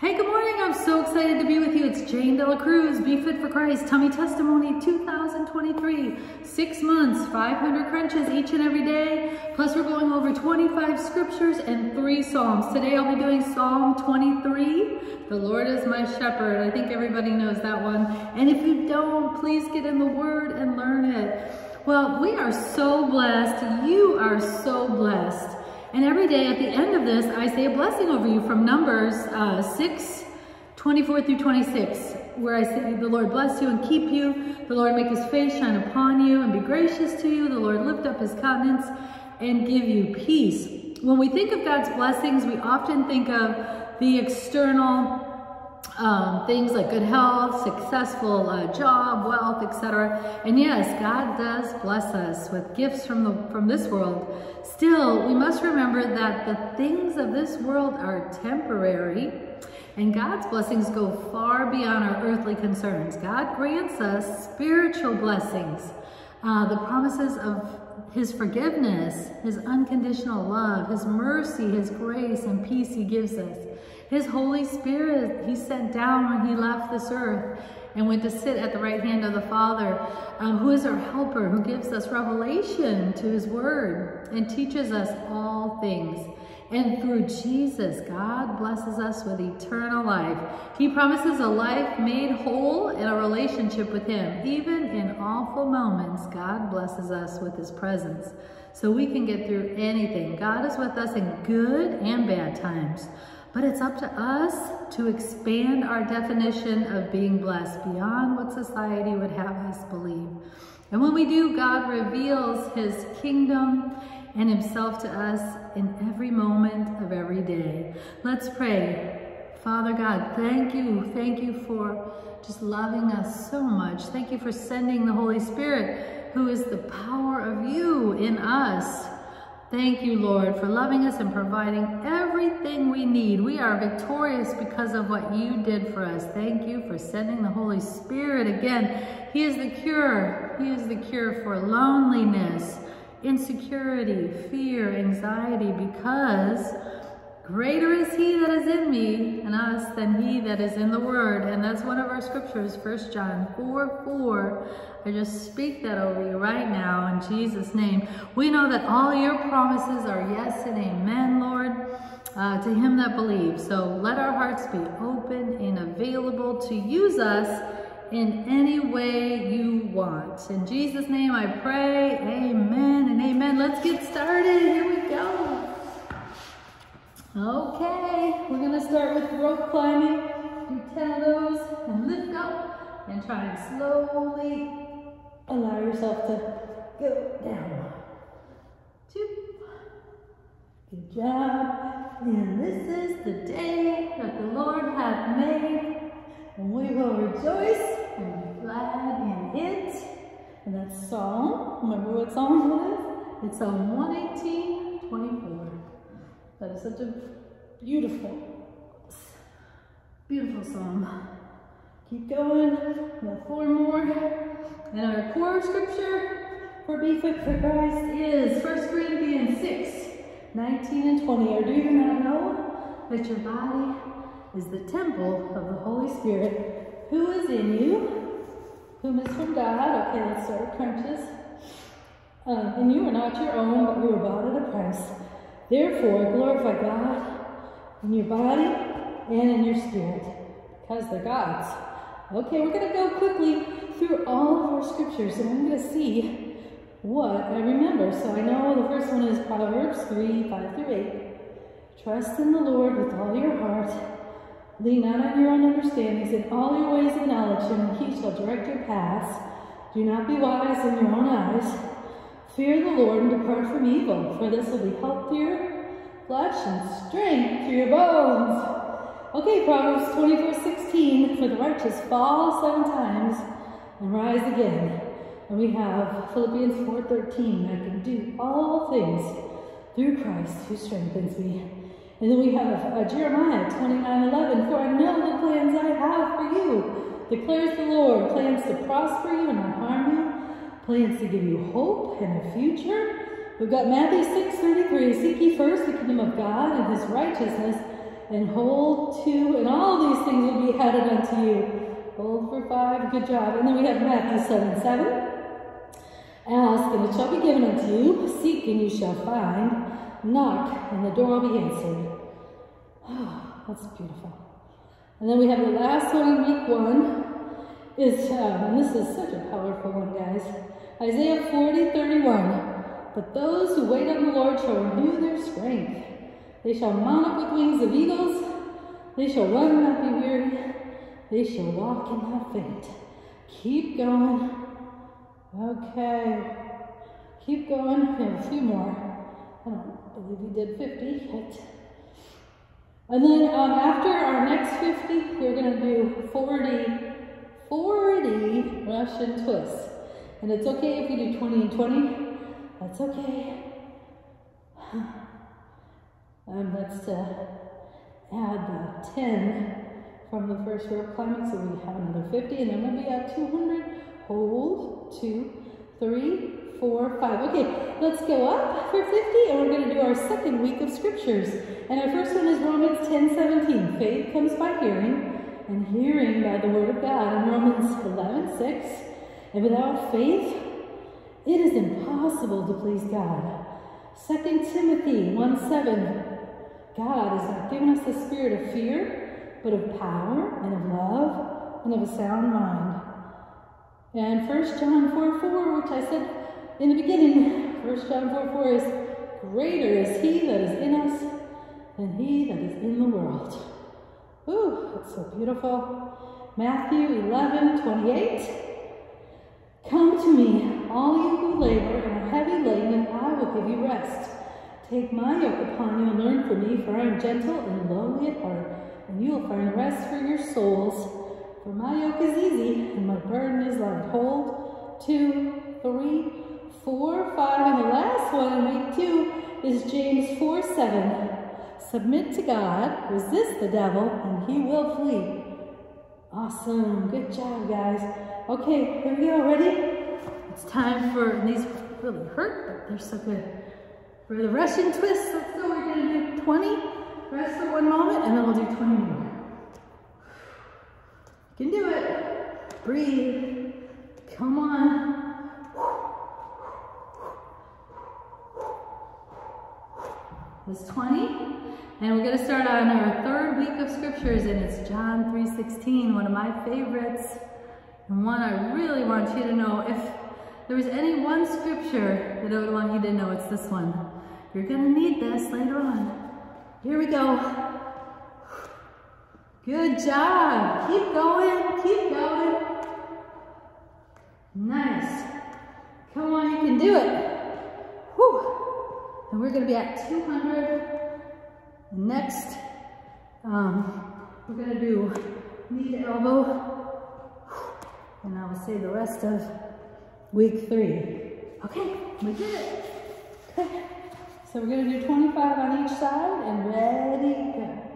Hey, good morning. I'm so excited to be with you. It's Jane Dela Cruz, Be Fit for Christ, Tummy Testimony 2023. Six months, 500 crunches each and every day. Plus, we're going over 25 scriptures and three Psalms. Today, I'll be doing Psalm 23. The Lord is my shepherd. I think everybody knows that one. And if you don't, please get in the Word and learn it. Well, we are so blessed. You are so blessed. And every day at the end of this, I say a blessing over you from Numbers uh, 6, 24 through 26, where I say, the Lord bless you and keep you. The Lord make his face shine upon you and be gracious to you. The Lord lift up his countenance and give you peace. When we think of God's blessings, we often think of the external um, things like good health, successful uh, job, wealth, etc. And yes, God does bless us with gifts from the from this world. Still, we must remember that the things of this world are temporary, and God's blessings go far beyond our earthly concerns. God grants us spiritual blessings, uh, the promises of his forgiveness, his unconditional love, his mercy, his grace and peace he gives us. His Holy Spirit he sent down when he left this earth and went to sit at the right hand of the Father, um, who is our helper, who gives us revelation to his word and teaches us all things. And through Jesus, God blesses us with eternal life. He promises a life made whole in a relationship with him. Even in awful moments, God blesses us with his presence so we can get through anything. God is with us in good and bad times. But it's up to us to expand our definition of being blessed beyond what society would have us believe. And when we do, God reveals his kingdom and himself to us in every moment of every day. Let's pray. Father God, thank you. Thank you for just loving us so much. Thank you for sending the Holy Spirit, who is the power of you in us Thank you, Lord, for loving us and providing everything we need. We are victorious because of what you did for us. Thank you for sending the Holy Spirit again. He is the cure. He is the cure for loneliness, insecurity, fear, anxiety, because Greater is he that is in me and us than he that is in the word. And that's one of our scriptures, 1 John 4, 4. I just speak that over you right now in Jesus' name. We know that all your promises are yes and amen, Lord, uh, to him that believes. So let our hearts be open and available to use us in any way you want. In Jesus' name I pray, amen and amen. Let's get started. Here we go. Okay, we're gonna start with rope climbing. Do 10 of those and lift up and try and slowly allow yourself to go down. Two. Good job. And this is the day that the Lord hath made, and we will rejoice and be glad in it. And that's Psalm. Remember what Psalm it is? It's Psalm 118, 24. That is such a beautiful, beautiful song. Keep going. We have four more. And our core scripture for Be Fit for Christ is 1 Corinthians 6, 19 and 20. Or do you not know that your body is the temple of the Holy Spirit who is in you, whom is from God. Okay, let's start crunches. Uh, and you are not your own, but you were bought at a price. Therefore, glorify God in your body and in your spirit, because they're God's. Okay, we're going to go quickly through all of our scriptures, and I'm going to see what I remember. So I know the first one is Proverbs 3, 5 through 8. Trust in the Lord with all your heart. Lean not on your own understandings. In all your ways acknowledge him, and he shall direct your paths. Do not be wise in your own eyes. Fear the Lord and depart from evil, for this will be health to your flesh and strength to your bones. Okay, Proverbs 24, 16, for the righteous fall seven times and rise again. And we have Philippians 4, 13, I can do all things through Christ who strengthens me. And then we have uh, Jeremiah 29.11, for I know the plans I have for you, declares the Lord, plans to prosper you and not harm you, plans to give you hope and a future. We've got Matthew 6, 33. Seek ye first the kingdom of God and his righteousness, and hold to, and all these things will be added unto you. Hold for five, good job. And then we have Matthew 7, 7. Ask, and it shall be given unto you. Seek, and you shall find. Knock, and the door will be answered. Oh, that's beautiful. And then we have the last one, week one, is, um, and this is such a powerful one, guys. Isaiah 40, 31. But those who wait on the Lord shall renew their strength. They shall mount up with wings of eagles. They shall run and not be weary. They shall walk and not faint. Keep going. Okay. Keep going. Have a few more. I don't believe we did 50 yet. And then um, after our next 50, we're going to do 40, 40 Russian twists. And it's okay if you do 20 and 20. That's okay. Um, to add the 10 from the first rope climbing, so we have another 50, and then we'll be at 200. Hold, two, three, four, five. Okay, let's go up for 50, and we're going to do our second week of scriptures. And our first one is Romans 10, 17. Faith comes by hearing, and hearing by the word of God. And Romans 11, 6. And without faith, it is impossible to please God. 2 Timothy 1, 7. God has not given us the spirit of fear, but of power and of love and of a sound mind. And 1 John 4 4, which I said in the beginning, 1 John 4 4 is greater is he that is in us than he that is in the world. Ooh, that's so beautiful. Matthew 11 28. Come to me, all you who labor and are heavy laden, and I will give you rest. Take my yoke upon you and learn from me, for I am gentle and lowly at heart, and you will find rest for your souls. For my yoke is easy and my burden is light. Hold, two, three, four, five, and the last one in week two is James 4, 7. Submit to God, resist the devil, and he will flee. Awesome, good job, guys. Okay, here we go, ready? It's time for, these really hurt, but they're so good. For the Russian twist, let's go. We're gonna do 20, rest for one moment, and then we'll do 20 more. You can do it. Breathe. Come on. That's 20. And we're gonna start on our third week of scriptures, and it's John 3.16, one of my favorites, and one I really want you to know. If there was any one scripture that I would want you to know, it's this one. You're gonna need this later on. Here we go. Good job. Keep going, keep going. Nice. Come on, you can do it. Whew. And we're gonna be at 200. Next, um, we're gonna do knee to elbow. And I will say the rest of week three. Okay, we did it. Okay. So we're going to do 25 on each side and ready, go.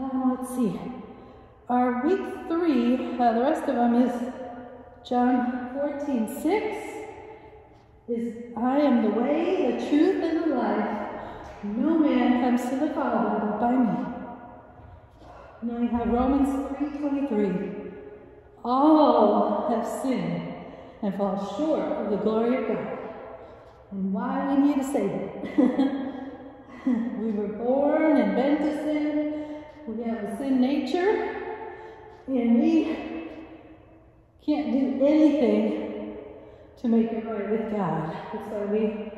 Uh, let's see. Our week three, uh, the rest of them is John 14, 6 is I am the way, the truth, and the life. No man comes to the Father but by me. And then we have Romans 3.23. All have sinned and fall short of the glory of God and why we need a Savior. we were born and bent to sin. We have a sin nature, and we can't do anything to make it right with God. Why we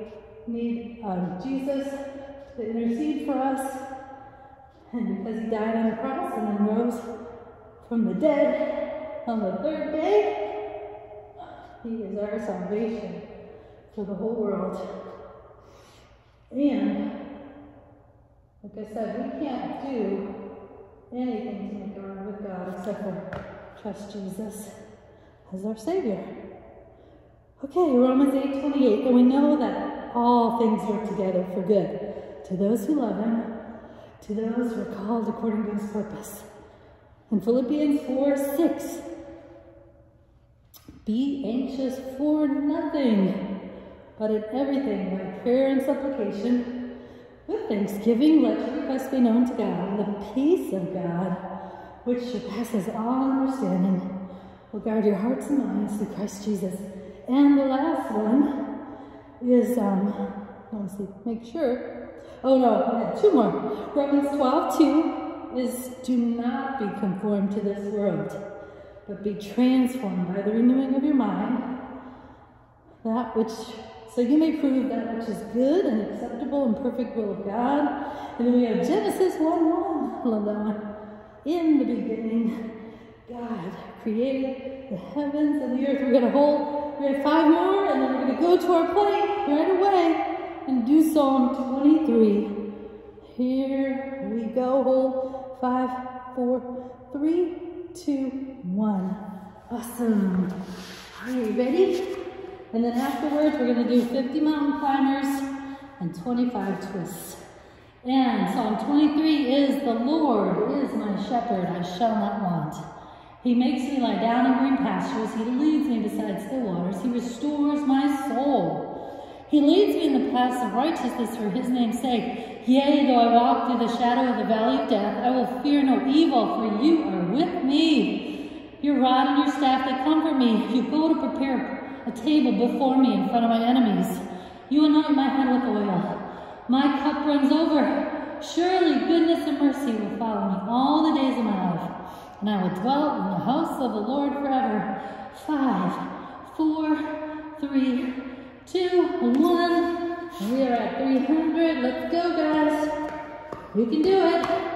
need um, Jesus to intercede for us. And because he died on the cross and then rose from the dead on the third day, he is our salvation for the whole world. And, like I said, we can't do anything to make it right with God except for trust Jesus as our Savior. Okay, Romans 8 28. And we know that all things work together for good to those who love Him, to those who are called according to His purpose. In Philippians 4 6, be anxious for nothing but in everything by prayer and supplication, With thanksgiving, let your requests be known to God, and the peace of God, which surpasses all understanding, will guard your hearts and minds through Christ Jesus. And the last one is, um, let me see, make sure. Oh no, two more. Romans 12, 2 is do not be conformed to this world, but be transformed by the renewing of your mind, that which so you may prove that which is good and acceptable and perfect will of God. And then we have Genesis 1 1. Love that one. In the beginning, God created the heavens and the earth. We're going to hold, we have five more, and then we're going to go to our plate right away and do Psalm 23. Here we go. Hold five, four, three, two, one. Awesome. Are you ready? And then afterwards, we're gonna do 50 mountain climbers and 25 twists. And Psalm 23 is, the Lord is my shepherd, I shall not want. He makes me lie down in green pastures. He leads me beside still waters. He restores my soul. He leads me in the paths of righteousness for his name's sake. Yea, though I walk through the shadow of the valley of death, I will fear no evil, for you are with me. Your rod and your staff, they comfort me. You go to prepare a table before me in front of my enemies. You anoint my head with oil. My cup runs over. Surely goodness and mercy will follow me all the days of my life, and I will dwell in the house of the Lord forever. Five, four, three, two, one. We are at 300. Let's go, guys. We can do it.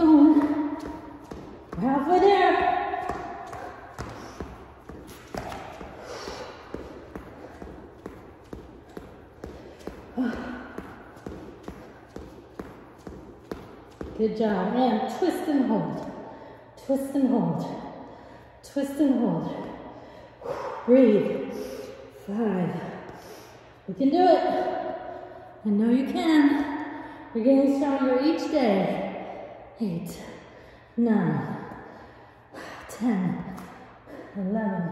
Going. We're halfway there. Good job. And twist and hold. Twist and hold. Twist and hold. Breathe. Five. We can do it. I know you can. We're getting stronger each day eight, nine, ten, eleven,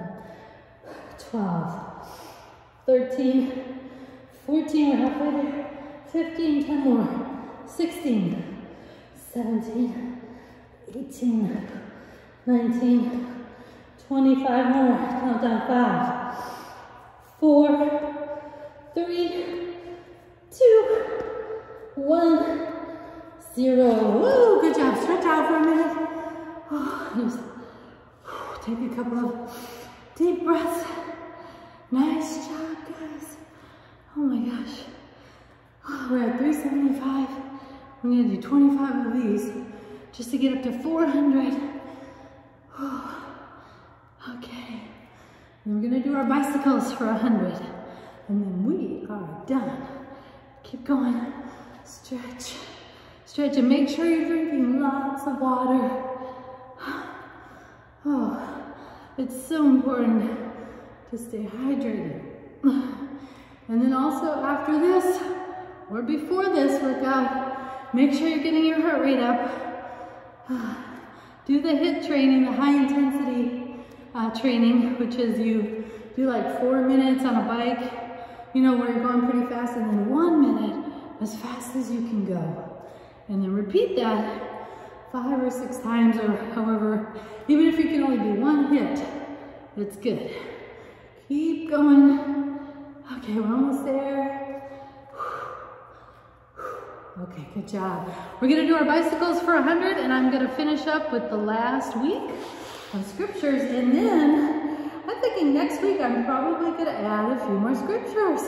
twelve, thirteen, fourteen, we're halfway there, 15, 10 more, 16, 17, 18, 19, 25 more, countdown, five, four, three, two, one, zero. Woo, good job. Stretch out for a minute. Oh, just take a couple of deep breaths. Nice job, guys. Oh my gosh. Oh, we're at 375. We're gonna do 25 of these just to get up to 400. Oh, okay. We're gonna do our bicycles for 100. And then we are done. Keep going. Stretch. Stretch and make sure you're drinking lots of water. Oh, it's so important to stay hydrated. And then also after this, or before this workout, make sure you're getting your heart rate up. Do the HIIT training, the high intensity uh, training, which is you do like four minutes on a bike, you know, where you're going pretty fast, and then one minute as fast as you can go. And then repeat that five or six times or however, even if you can only do one hit, that's good. Keep going. Okay, we're almost there. Okay, good job. We're gonna do our bicycles for 100 and I'm gonna finish up with the last week of scriptures and then I'm thinking next week I'm probably gonna add a few more scriptures.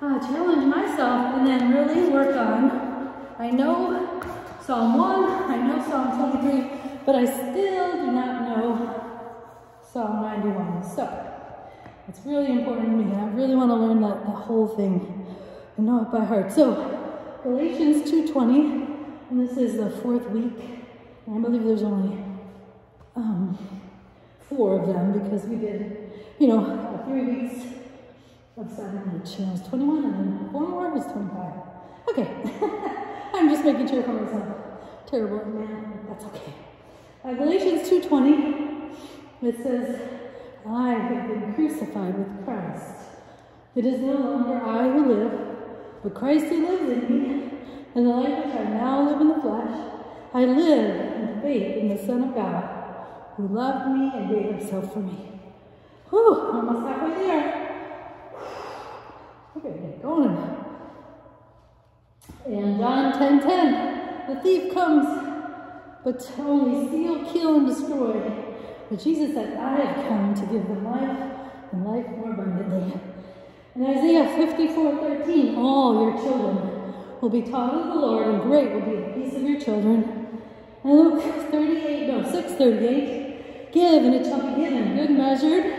Uh, challenge myself and then really work on I know Psalm 1, I know Psalm 23, but I still do not know Psalm 91. So it's really important to me. I really want to learn that, that whole thing and know it by heart. So Galatians 2.20, and this is the fourth week. I believe there's only um, four of them because we did, you know, three weeks of seven, which was 21, and then four more was 25. Okay. I'm just making sure for myself. Terrible, man. That's okay. Uh, Galatians 2.20, it says, I have been crucified with Christ. It is no longer I who live, but Christ who lives in me. And the life which I now live in the flesh, I live in faith in the Son of God, who loved me and gave himself for me. Whew, almost halfway there. Gonna get going. And John 10:10, 10, 10, the thief comes but only steal, kill, and destroy. But Jesus said, I have come to give them life and life more abundantly. In Isaiah 54, 13, all your children will be taught of the Lord, and great will be the peace of your children. And Luke 38, no, 638, give and it shall be given, good measured,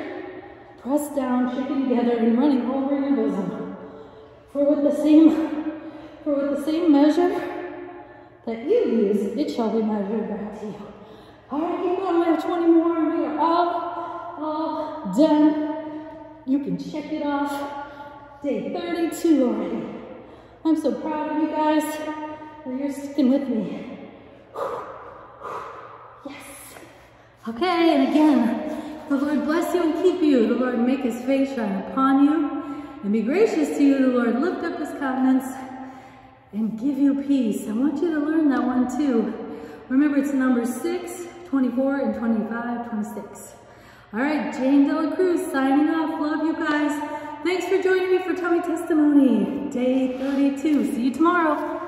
pressed down, shaken together, and running over your bosom. For with the same, for with the same measure that you use, it shall be measured back to you. All right, keep going. We have 20 more, and we are all, all done. You can check it off. Day 32 already. I'm so proud of you guys that you're sticking with me. Yes. Okay, and again, the Lord bless you and keep you. The Lord make his face shine upon you and be gracious to you. The Lord lift up his countenance and give you peace. I want you to learn that one too. Remember, it's number 6, 24, and 25, 26. All right, Jane Dela Cruz signing off. Love you guys. Thanks for joining me for Tummy Testimony, day 32. See you tomorrow.